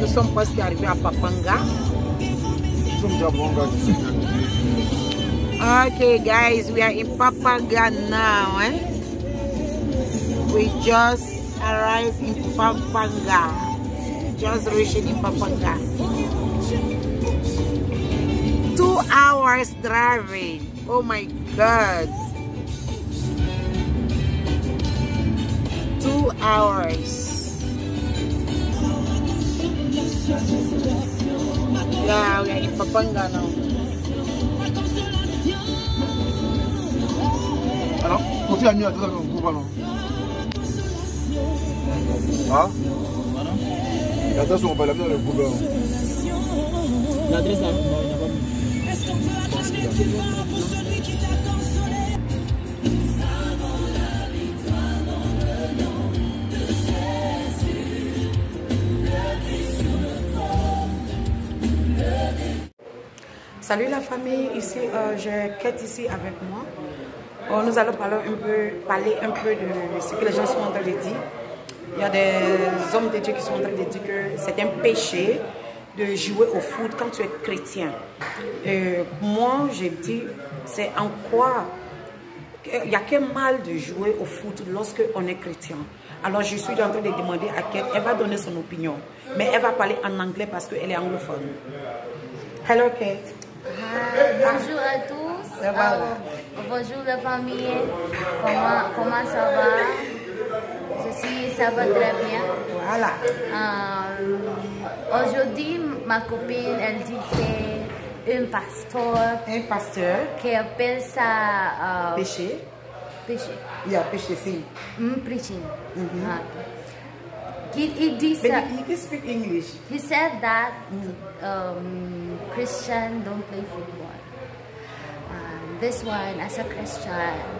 Nous sommes presque arrivés à Papanga. Okay, guys, we are in Papanga now. Eh? We just arrived in Papanga. Just reaching in Papanga. Two hours driving. Oh my God. Two hours. Yeah, we are in Papanga now. Alors, aussi ami à tout le groupe alors. Et attention, on va l'amener dans le groupe alors. L'adresse là, non, il n'y a pas mis. Salut la famille, ici euh, j'ai Kate ici avec moi. Euh, nous allons parler un, peu, parler un peu de ce que les gens sont en train de dire. Il y a des hommes de Dieu qui sont en train de dire que c'est un péché de jouer au foot quand tu es chrétien. Euh, moi, j'ai dit, c'est en quoi il n'y a qu'un mal de jouer au foot lorsque on est chrétien. Alors je suis en train de demander à Kate, elle va donner son opinion, mais elle va parler en anglais parce qu'elle est anglophone. Hello Kate. Bonjour à tous. Ah, bonjour la famille. Comment, comment ça va? Très bien. Voilà. Euh, Aujourd'hui, ma copine, elle dit qu'un pasteur Un pasteur, qui appelle ça euh, péché. péché. Il y a péché, si. Mm, preaching. Mhm. Ah, ok. Il, il dit But you, you can speak English. He said that um, Christian don't play football. Um, this one, as a Christian,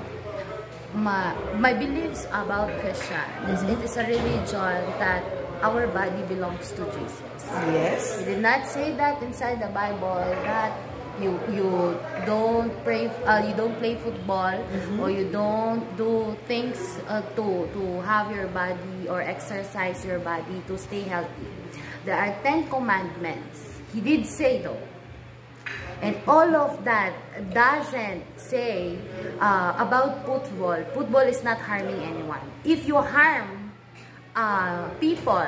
my my beliefs about Christian is it is a religion that our body belongs to Jesus. Yes. He did not say that inside the Bible that you you don't pray uh, you don't play football or you don't do things uh, to to have your body or exercise your body to stay healthy. There are 10 commandments. He did say though. And all of that doesn't say uh, about football. Football is not harming anyone. If you harm uh, people,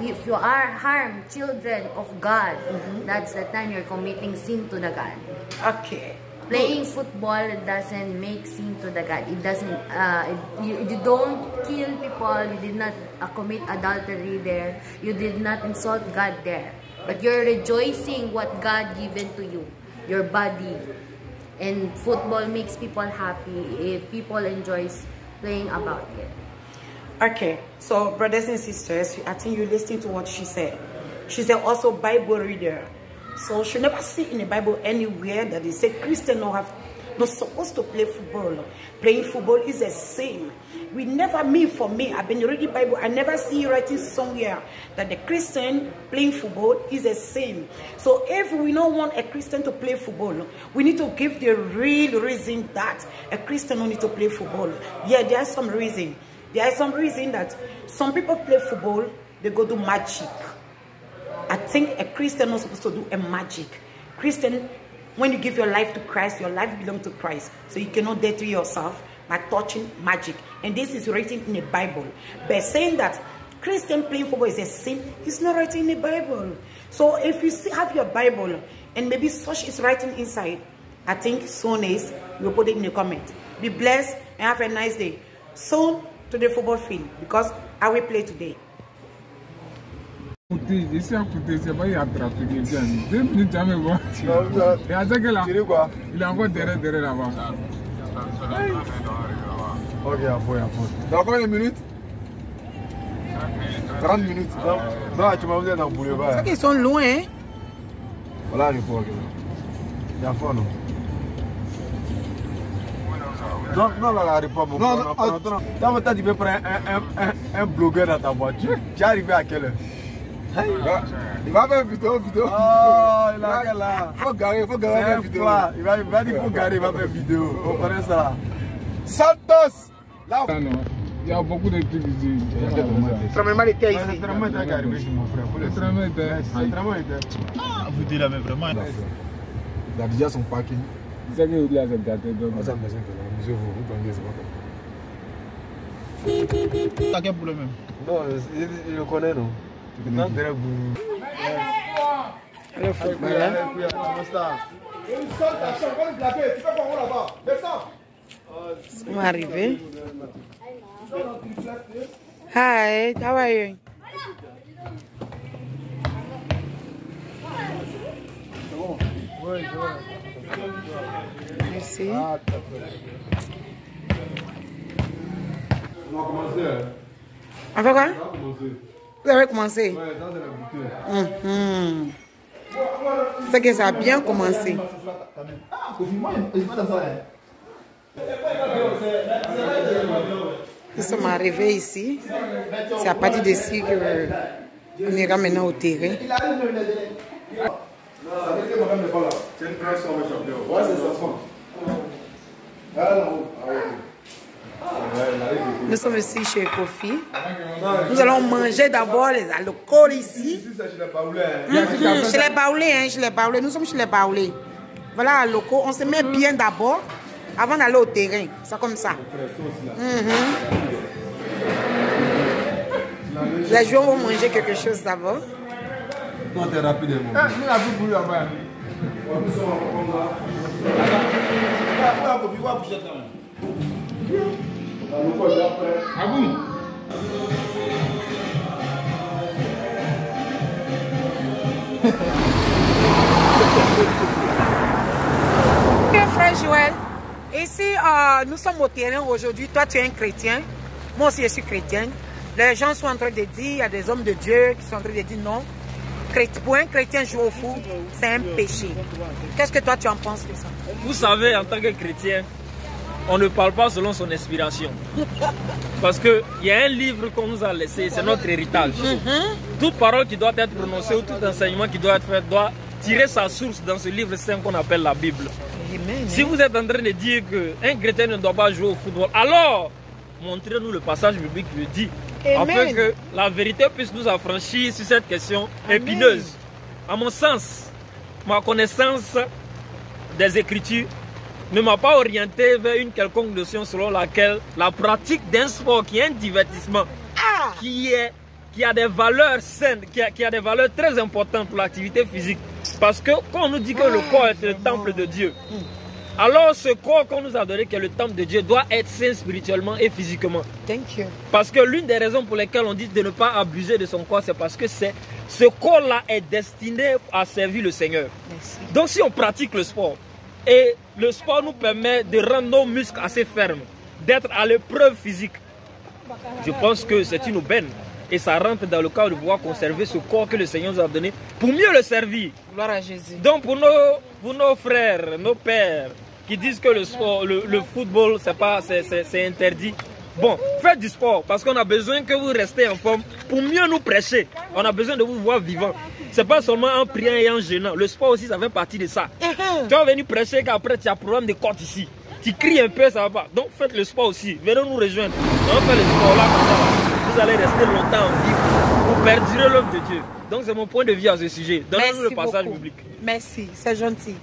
if you are harm children of God, that's the time you're committing sin to the God. Okay. Playing football doesn't make sin to the God. It doesn't. Uh, you, you don't kill people. You did not uh, commit adultery there. You did not insult God there. But you're rejoicing what God given to you, your body. And football makes people happy. If people enjoys playing about it. Okay. So, brothers and sisters, I think you're listening to what she said. She said also Bible reader. So she never see in the Bible anywhere that they say Christian don't have not supposed to play football. Playing football is a sin. We never, me for me, I've been reading Bible, I never see writing somewhere that the Christian playing football is a sin. So if we don't want a Christian to play football, we need to give the real reason that a Christian don't need to play football. Yeah, there are some reason. There are some reason that some people play football, they go do magic. I think a Christian not supposed to do a magic. Christian, when you give your life to Christ, your life belongs to Christ. So you cannot dirty yourself by touching magic. And this is written in the Bible. But saying that Christian playing football is a sin, it's not written in the Bible. So if you see, have your Bible and maybe such is writing inside, I think soon is, you'll put it in the comment. Be blessed and have a nice day. Soon to the football field because I will play today. Écoutez, ici à côté, c'est pas il y a trafic, il y a deux minutes jamais voir. Non, vous avez- Et à ce que là, Tu dis quoi il est encore derrière, derrière là-bas. Ok, à fond, à fond. Dans combien de minutes 30 minutes. Non, non tu m'as dit dans le boulevard. Ils sont loin, hein? Voilà le fond. Il y a fond, non non, non, là, là, pas mon Non, frère, non, on attend. Dans votre temps, tu veux prendre un, un, un, un blogueur dans ta voiture. Tu es arrivé à quelle heure Il va faire vidéo, vidéo. Oh, il a quel là Faut garer, faut garer un vidéo. Il va, il va dire qu'il faut il va faire vidéo. Vous comprenez ça? Santos Là, Ah non, il y a beaucoup de trucs ici. Ouais, ici. Est arrivé chez mon frère. Été. Vous dites là, mais vraiment. il a déjà son parking. Ça que gâté. monsieur, vous, vous prenez, T'as quel problème Non, il il le connaît, non? Il est en train de vous. Le football, hein. Ils sont arrivés. Hi, how are you? Merci. On va commencer. hein. On fait quoi? Vous avez commencé? Mhm. C'est que ça a bien commencé. Nous sommes arrivés ici. C'est à partir d'ici que on ira maintenant au terrain. C'est une Nous sommes ici chez Kofi. Nous allons manger d'abord les alcools ici. Ici, c'est chez les Baoulés. hein. Mhm, Chez les baoulés, hein, chez les baoulés. Nous sommes chez les baoulés. Voilà, à locaux. On se met bien d'abord avant d'aller au terrain. C'est comme ça. Mhm. Les joueurs vont manger quelque chose d'abord. Non, t'es nous. Ah bon Ok, frère Joël. Ici, euh, nous sommes au terrain aujourd'hui. Toi, tu es un chrétien. Moi aussi, je suis chrétienne. Les gens sont en train de dire, il y a des hommes de Dieu qui sont en train de dire non. Pour un chrétien jouer au foot, c'est un péché. Qu'est-ce que toi, tu en penses de ça? Vous savez, en tant que chrétien, on ne parle pas selon son inspiration. Parce qu'il y a un livre qu'on nous a laissé, c'est notre héritage. Toute parole qui doit être prononcée ou tout enseignement qui doit être fait doit tirer sa source dans ce livre saint qu'on appelle la Bible. Si vous êtes en train de dire qu'un chrétien ne doit pas jouer au football, alors montrez-nous le passage biblique qui le dit. Afin que la vérité puisse nous affranchir sur cette question épineuse. À mon sens, ma connaissance des Écritures ne m'a pas orienté vers une quelconque notion selon laquelle la pratique d'un sport qui est un divertissement, qui, est, qui a des valeurs saines, qui a, qui a des valeurs très importantes pour l'activité physique. Parce que quand on nous dit que le corps est le temple de Dieu, alors ce corps qu'on nous a donné, qui est le temple de Dieu, doit être sain spirituellement et physiquement. Thank you. Parce que l'une des raisons pour lesquelles on dit de ne pas abuser de son corps, c'est parce que c'est, ce corps-là est destiné à servir le Seigneur. Merci. Donc si on pratique le sport, et le sport nous permet de rendre nos muscles assez fermes, d'être à l'épreuve physique, je pense que c'est une aubaine. Et ça rentre dans le cadre de pouvoir conserver ce corps que le Seigneur nous a donné pour mieux le servir. Gloire à Jésus. Donc pour nos, pour nos frères, nos pères qui disent que le sport, le, le football, c'est pas, c'est, interdit. Bon, faites du sport parce qu'on a besoin que vous restez en forme pour mieux nous prêcher. On a besoin de vous voir vivants. C'est pas seulement en priant et en gênant. Le sport aussi, ça fait partie de ça. Tu vas venir prêcher qu'après tu as problème de côte ici. Tu cries un peu, ça va pas. Donc faites le sport aussi. Venez nous rejoindre. On fait le sport là comme ça. Vous allez rester longtemps en vie. Vous perdirez l'œuvre de Dieu. Donc c'est mon point de vue à ce sujet. Donnez-nous le passage beaucoup. biblique. Merci, c'est gentil.